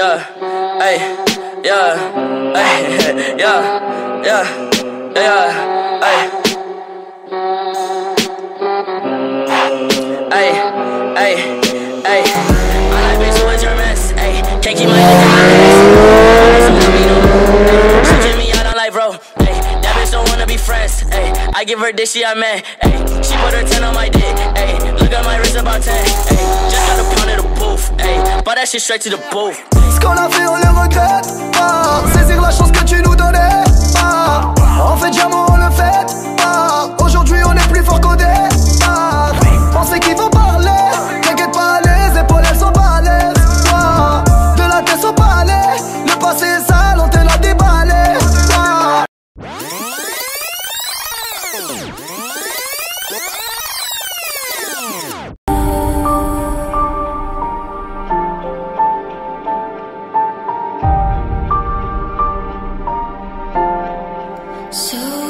Hey, yeah, hey, yeah, yeah, yeah, hey. Hey, hey, hey. I like bitch, what's your mess? Hey, can't keep my me know. She give me out on life, bro. Hey, that bitch don't wanna be friends. Hey, I give her this, she I met. Hey, she put her 10 on my dick. Hey, look at my wrist about 10. Hey, just got a pound of the booth. Hey, bought that shit straight to the booth. Ce qu'on a fait on le regrette pas. Saisir la chance que tu nous donnais pas. En fait diamant on le fait pas. Aujourd'hui on est plus fort qu'au départ. Pensez qu'ils vont parler. T'inquiète pas les épaules elles sont balèzes De la tête au palais. Le passé est sale So